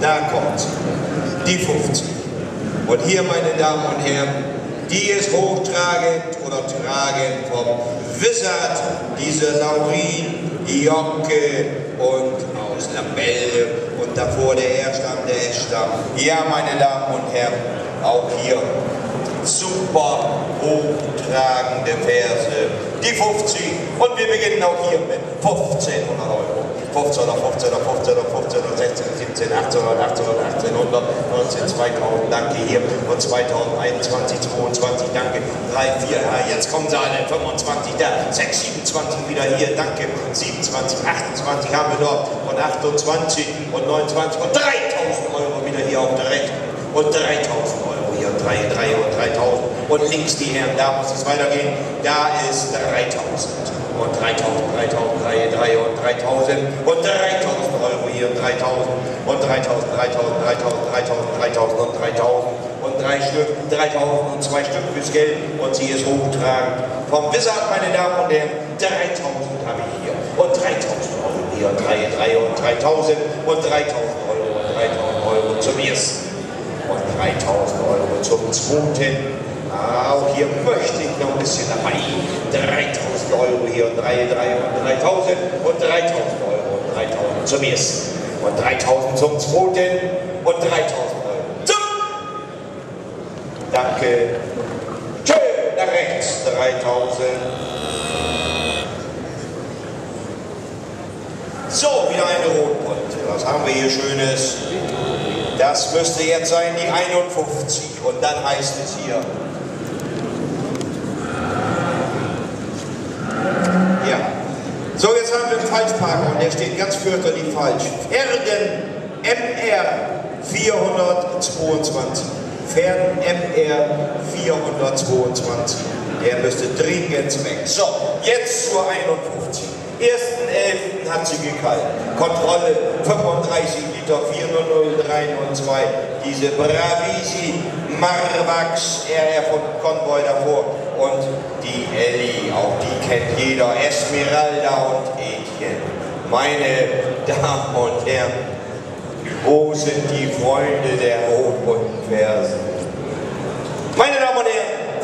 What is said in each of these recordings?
Da kommt. Die 50. Und hier, meine Damen und Herren, die ist hochtragend oder tragend vom Wizard, diese Laurin, Jocke und aus Labelle und davor der Erstamm, der S-Stamm. Ja, meine Damen und Herren, auch hier super hochtragende Verse. Die 50 und wir beginnen auch hier mit 1500 Euro. 15er, 15er, 15er, 15er, 16, 17, 1800, 1800, 1800, 19, 2000, danke hier. Und 2021, 22, danke, 3, 4, ja, jetzt kommen sie alle, 25, da, 6, 27 wieder hier, danke, 27, 28 haben wir dort und 28 und 29 und 3000 Euro wieder hier auf der rechten und 3000 Euro hier, 3, 3 und 3000 und links die Herren, da muss es weitergehen, da ist 3000 und 3000, 3000, 3, 3 und 3000 und 3000 Euro hier, 3000 und 3000, 3000, 3000, 3000, 3000 und 3000 und drei Stück, 3000 und zwei Stück fürs Geld und sie ist hochtragend. Vom Wizard, meine Damen und Herren, 3000 habe ich hier und 3000 Euro hier, 3, 3 und 3000 und 3000 Euro und 3000 Euro zum ersten und 3000 Euro zum zweiten. Auch hier möchte ich noch ein bisschen dabei. 3000 Euro hier und 3, 3 und 3000 und 3000 Euro und 3000 zum ersten. Und 3000 zum zweiten und 3000 Euro zum. Danke. Schön, nach rechts. 3000. So, wieder eine Rotpulte. Was haben wir hier Schönes? Das müsste jetzt sein die 51. Und dann heißt es hier So, jetzt haben wir einen Falschparker und der steht ganz fürchterlich falsch. Pferden MR 422. Pferden MR 422. Der müsste dringend weg. So, jetzt zur 51. 1.11. hat sie gekalten. Kontrolle 35 Liter 400 und 2. Diese Bravisi Marvax RR von Convoy davor und die Ellie, auch die kennt jeder, Esmeralda und Etienne. Meine Damen und Herren, wo sind die Freunde der rotbunten Versen?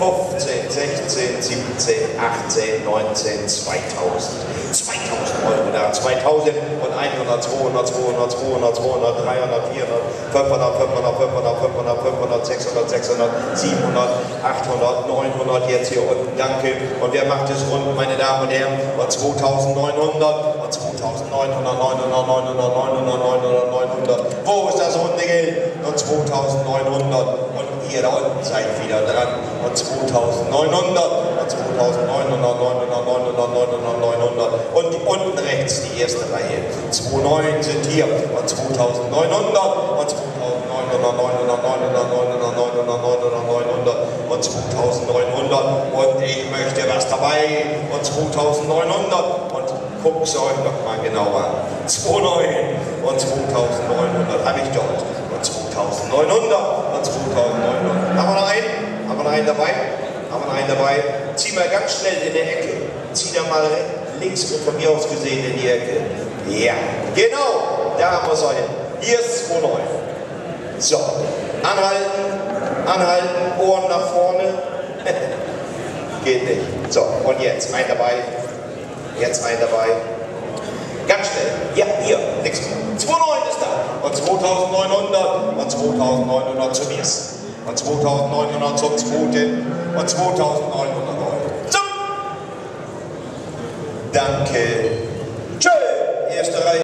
Herren, 15, 16, 17, 18, 19, 2000. 2000 Euro da. 2000 und 100, 200, 200, 200, 200, 300, 400, 500, 500, 500, 500, 500, 600, 600, 700, 800, 900 jetzt hier unten. Danke. Und wer macht es rund, meine Damen und Herren? Und 2900 und 2900, 900, 900, 900, 900, 900. Wo ist das runde Geld? Und 2900 und ihr da unten seid wieder dran. Und 2900 und 2900, 900, 900, 900, 900, 900 und unten rechts die erste Reihe. 29 sind hier und 2900 und 2900, 900, 900, 900, 900, 900 und 2900 und ich möchte was dabei und 2900 und guckt es euch noch mal genauer an. 29 und 2900 habe ich dort und 2900 und 2900. Haben wir noch einen? Haben wir noch einen dabei? Haben wir noch einen dabei? Zieh mal ganz schnell in der Ecke. Zieh da mal links von mir aus gesehen in die Ecke. Ja, genau, da muss er hin. Hier ist 2,9. So, anhalten, anhalten, Ohren nach vorne. Geht nicht. So, und jetzt, ein dabei. Jetzt ein dabei. Ganz schnell. Ja, hier, nichts mehr. 2,9 ist da. Und 2.900 und 2.900 zum ersten. Und 2.900 zum zweiten. Und 2.900 Euro. Zum Danke. Tschö. Erste Reihe.